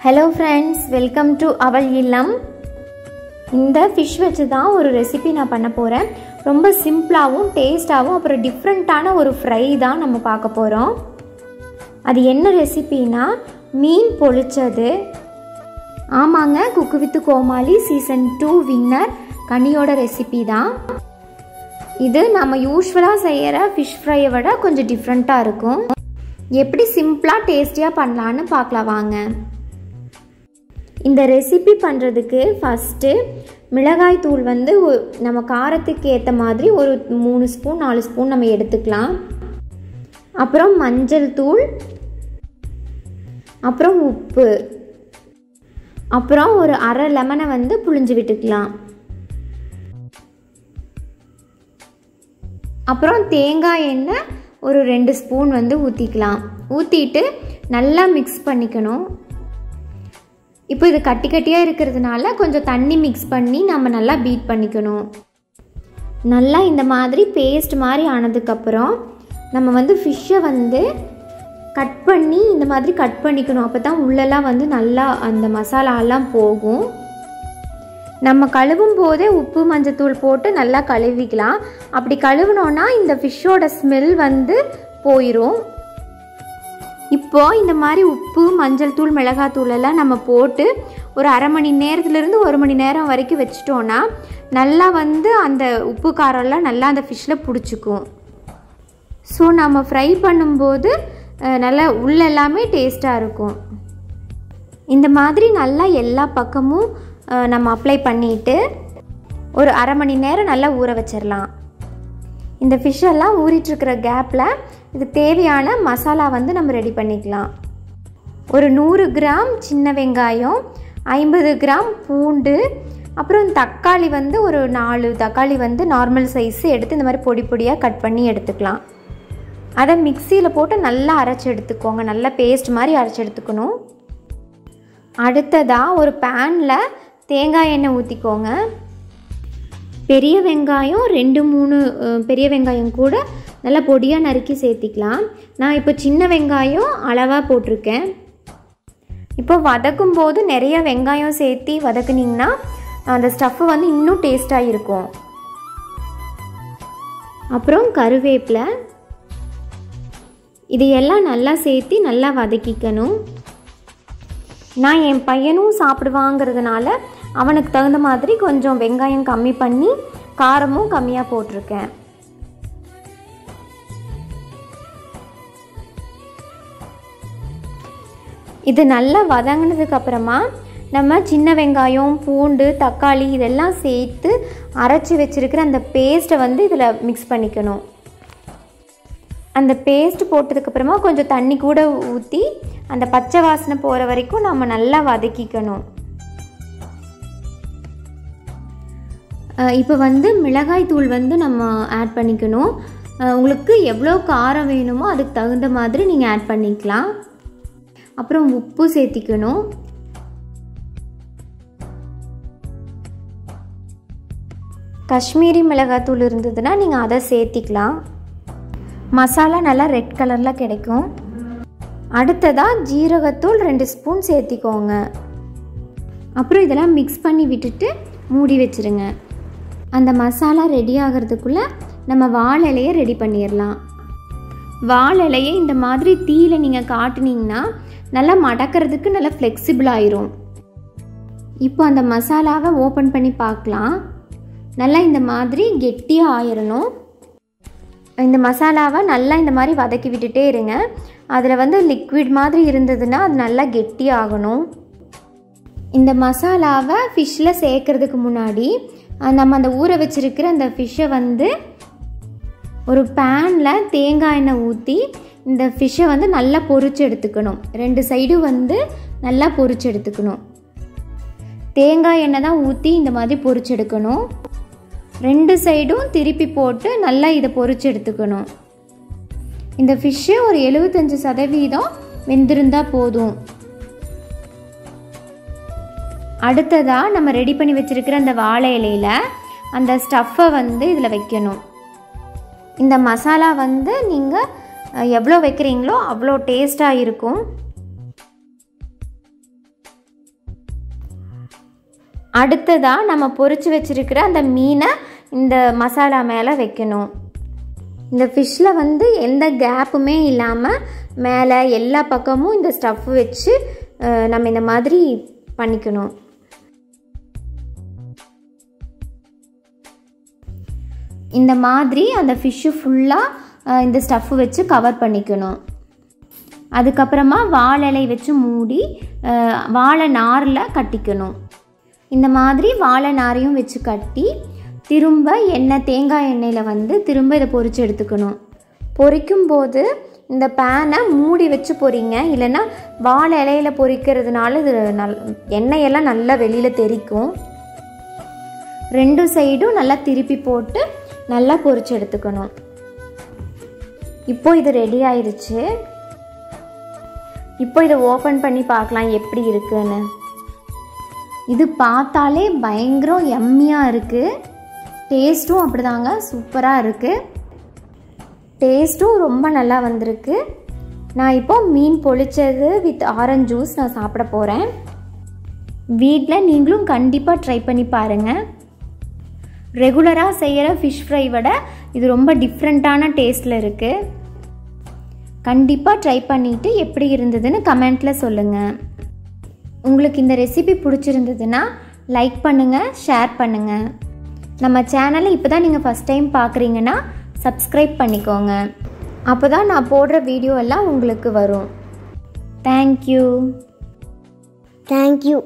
Hello friends welcome to அவள் இல்லம் இந்த ஃபிஷ் வச்சு தான் ஒரு ரெசிபி நான் பண்ண போகிறேன் ரொம்ப சிம்பிளாகவும் டேஸ்ட்டாகவும் அப்புறம் டிஃப்ரெண்ட்டான ஒரு ஃப்ரை தான் நம்ம பார்க்க போகிறோம் அது என்ன ரெசிபினா மீன் பொழிச்சது ஆமாங்க cook with Comali season two winner கனியோட ரெசிபி தான். இது நம்ம யூஸ்வலாக செய்கிற ஃபிஷ் ஃப்ரையை விட கொஞ்சம் டிஃப்ரெண்ட்டாக இருக்கும். எப்படி சிம்பிளாக டேஸ்டியாக பண்ணலான்னு பார்க்கலாம் வாங்க. இந்த ரெசிபி பண்ணுறதுக்கு ஃபஸ்ட்டு மிளகாய் தூள் வந்து நம்ம காரத்துக்கு ஏற்ற மாதிரி ஒரு மூணு ஸ்பூன் நாலு ஸ்பூன் நம்ம எடுத்துக்கலாம். அப்புறம் மஞ்சள் தூள். அப்புறம் உப்பு. அப்புறம் ஒரு அரை லெமனை வந்து புழிஞ்சு விட்டுக்கலாம். அப்புறம் தேங்காய் எண்ணெய் ஒரு ரெண்டு ஸ்பூன் வந்து ஊற்றிக்கலாம் ஊற்றிட்டு நல்லா மிக்ஸ் பண்ணிக்கணும். இப்போ இது கட்டி கட்டியாக இருக்கிறதுனால கொஞ்சம் தண்ணி மிக்ஸ் பண்ணி நம்ம நல்லா பீட் பண்ணிக்கணும். நல்லா இந்த மாதிரி பேஸ்ட் மாதிரி ஆனதுக்கப்புறம் நம்ம வந்து ஃபிஷ்ஷை வந்து கட் பண்ணி இந்த மாதிரி கட் பண்ணிக்கணும். அப்போ தான் உள்ளெல்லாம் வந்து நல்லா அந்த மசாலாலாம் போகும். நம்ம கழுவும் போதே உப்பு மஞ்சத்தூள் போட்டு நல்லா கழுவிக்கலாம். அப்படி கழுவுனோன்னா இந்த ஃபிஷ்ஷோட ஸ்மெல் வந்து போயிடும் இப்போது இந்த மாதிரி உப்பு மஞ்சள் தூள் மிளகாத்தூள் எல்லாம் நம்ம போட்டு ஒரு அரை மணி நேரத்துலேருந்து ஒரு மணி நேரம் வரைக்கும் வச்சிட்டோன்னா நல்லா வந்து அந்த உப்பு காரம்லாம் நல்லா அந்த ஃபிஷ்ஷில் பிடிச்சிக்கும். ஸோ நம்ம ஃப்ரை பண்ணும்போது நல்லா உள்ள எல்லாமே டேஸ்ட்டாக இருக்கும். இந்த மாதிரி நல்லா எல்லா பக்கமும் நம்ம அப்ளை பண்ணிட்டு ஒரு அரை மணி நேரம் நல்லா ஊற வச்சிடலாம் இந்த ஃபிஷ்ஷெல்லாம் ஊறிட்டுருக்கிற கேப்பில் இது தேவையான மசாலா வந்து நம்ம ரெடி பண்ணிக்கலாம். ஒரு நூறு கிராம் சின்ன வெங்காயம் ஐம்பது கிராம் பூண்டு அப்புறம் தக்காளி வந்து ஒரு நாலு தக்காளி வந்து நார்மல் சைஸு எடுத்து இந்த மாதிரி பொடி பொடியாக கட் பண்ணி எடுத்துக்கலாம். அதை மிக்சியில் போட்டு நல்லா அரைச்சி எடுத்துக்கோங்க. நல்லா பேஸ்ட் மாதிரி அரைச்சி எடுத்துக்கணும். அடுத்ததாக ஒரு பேனில் தேங்காய் எண்ணெய் ஊற்றிக்கோங்க பெரிய வெங்காயம் ரெண்டு மூணு பெரிய வெங்காயம் கூட நல்லா பொடியாக நறுக்கி சேர்த்திக்கலாம். நான் இப்போ சின்ன வெங்காயம் அளவாக போட்டிருக்கேன். இப்போ வதக்கும் போது நிறைய வெங்காயம் சேர்த்தி வதக்குனிங்கன்னா அந்த ஸ்டஃப்பு வந்து இன்னும் டேஸ்ட்டாக இருக்கும். அப்புறம் கருவேப்பிலை. இதையெல்லாம் நல்லா சேர்த்து நல்லா வதக்கிக்கணும். நான் என் பையனும் சாப்பிடுவாங்கிறதுனால அவனுக்கு தகுந்த மாதிரி கொஞ்சம் வெங்காயம் கம்மி பண்ணி காரமும் கம்மியாக போட்டிருக்கேன். இது நல்லா வதங்கினதுக்கு அப்புறமா நம்ம சின்ன வெங்காயம் பூண்டு தக்காளி இதெல்லாம் சேர்த்து அரைச்சி வச்சிருக்கிற அந்த பேஸ்ட்டை வந்து இதில் மிக்ஸ் பண்ணிக்கணும். அந்த பேஸ்ட் போட்டதுக்கப்புறமா கொஞ்சம் தண்ணி கூட ஊற்றி அந்த பச்சை வாசனை போகிற வரைக்கும் நம்ம நல்லா வதக்கிக்கணும். இப்போ வந்து மிளகாய் தூள் வந்து நம்ம ஆட் பண்ணிக்கணும். உங்களுக்கு எவ்வளோ காரம் வேணுமோ அதுக்கு தகுந்த மாதிரி நீங்கள் ஆட் பண்ணிக்கலாம். அப்புறம் உப்பு சேர்த்திக்கணும். காஷ்மீரி மிளகாத்தூள் இருந்ததுன்னா நீங்கள் அதை சேர்த்திக்கலாம். மசாலா நல்லா ரெட் கலரில் கிடைக்கும். அடுத்ததாக ஜீரகத்தூள் ரெண்டு ஸ்பூன் சேர்த்திக்கோங்க. அப்புறம் இதெல்லாம் மிக்ஸ் பண்ணி விட்டுட்டு மூடி வச்சிருங்க. அந்த மசாலா ரெடி ஆகிறதுக்குள்ளே நம்ம வாழலையை இலையை ரெடி பண்ணிடலாம். வாழலையை இந்த மாதிரி தீயில் நீங்கள் காட்டினீங்கன்னா நல்லா மடக்கிறதுக்கு நல்லா ஃப்ளெக்சிபிள் ஆயிரும். இப்போ அந்த மசாலாவை ஓப்பன் பண்ணி பார்க்கலாம். நல்லா இந்த மாதிரி கெட்டியாக ஆயிடணும் இந்த மசாலாவை நல்லா இந்த மாதிரி வதக்கி விட்டுட்டே இருங்க. அதில் வந்து லிக்விட் மாதிரி இருந்ததுன்னா அது நல்லா கெட்டி ஆகணும். இந்த மசாலாவை ஃபிஷ்ஷில் சேர்க்கறதுக்கு முன்னாடி நம்ம அந்த ஊற வச்சுருக்கிற அந்த ஃபிஷ்ஷை வந்து ஒரு பேனில் தேங்காய் எண்ணெய் ஊற்றி இந்த ஃபிஷ்ஷை வந்து நல்லா பொரிச்சு எடுத்துக்கணும். ரெண்டு சைடும் வந்து நல்லா பொரிச்சு எடுத்துக்கணும். தேங்காய் எண்ணெய் தான் ஊற்றி இந்த மாதிரி பொரிச்சு எடுக்கணும். ரெண்டு சைடும் திருப்பி போட்டு நல்லா இதை பொறிச்சு எடுத்துக்கணும். இந்த ஃபிஷ்ஷு ஒரு எழுபத்தஞ்சு சதவீதம் வெந்திருந்தால் போதும். அடுத்ததாக நம்ம ரெடி பண்ணி வச்சுருக்கிற அந்த வாழை இலையில் அந்த ஸ்டஃப்பை வந்து இதில் வைக்கணும். இந்த மசாலா வந்து நீங்கள் எவ்வளோ வைக்கிறீங்களோ அவ்வளோ டேஸ்ட்டாக இருக்கும். அடுத்ததாக நம்ம பொறிச்சு வச்சுருக்கிற அந்த மீனை இந்த மசாலா மேலே வைக்கணும். இந்த ஃபிஷ்ஷில் வந்து எந்த கேப்புமே இல்லாமல் மேலே எல்லா பக்கமும் இந்த ஸ்டஃப் வச்சு நம்ம இந்த மாதிரி பண்ணிக்கணும். இந்த மாதிரி அந்த ஃபிஷ்ஷு ஃபுல்லாக இந்த ஸ்டஃப் வச்சு கவர் பண்ணிக்கணும். அதுக்கப்புறமா வாழை வச்சு மூடி வாழை நாரில் கட்டிக்கணும். இந்த மாதிரி வாழை நாரையும் வச்சு கட்டி திரும்ப எண்ணெய் தேங்காய் எண்ணெயில் வந்து திரும்ப இதை பொறிச்சு எடுத்துக்கணும். பொரிக்கும் போது இந்த பேனை மூடி வச்சு பொறிங்க இல்லைன்னா வாழை இலையில பொரிக்கிறதுனால இது நல் எண்ணெயெல்லாம் நல்லா வெளியில் தெரிக்கும். ரெண்டு சைடும் நல்லா திருப்பி போட்டு நல்லா பொரிச்சு எடுத்துக்கணும். இப்போ இது ரெடி ஆயிடுச்சு இப்போ இதை ஓப்பன் பண்ணி பார்க்கலாம் எப்படி இருக்குன்னு. இது பார்த்தாலே பயங்கரம் எம்மியாக இருக்குது டேஸ்ட்டும் அப்படிதாங்க சூப்பராக இருக்குது டேஸ்ட்டும் ரொம்ப நல்லா வந்திருக்கு. நான் இப்போ மீன் பொளிச்சது வித் ஆரஞ்சு ஜூஸ் நான் சாப்பிட போகிறேன் வீட்டில் நீங்களும் கண்டிப்பாக ட்ரை பண்ணி பாருங்கள் ரெகுலராக செய்கிற ஃபிஷ் ஃப்ரை விட இது ரொம்ப டிஃப்ரெண்ட்டான டேஸ்ட்டில் இருக்குது கண்டிப்பாக ட்ரை பண்ணிவிட்டு எப்படி இருந்ததுன்னு கமெண்ட்டில் சொல்லுங்கள் உங்களுக்கு இந்த ரெசிபி பிடிச்சிருந்ததுன்னா லைக் பண்ணுங்கள் ஷேர் பண்ணுங்கள் நம்ம சேனலை இப்போ தான் நீங்கள் ஃபஸ்ட் டைம் பார்க்குறீங்கன்னா சப்ஸ்கிரைப் பண்ணிக்கோங்க. அப்போ தான் நான் போடுற வீடியோ எல்லாம் உங்களுக்கு வரும். Thank you thank you